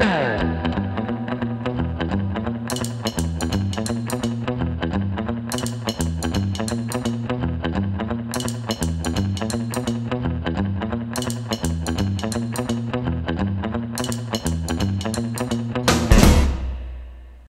Uh.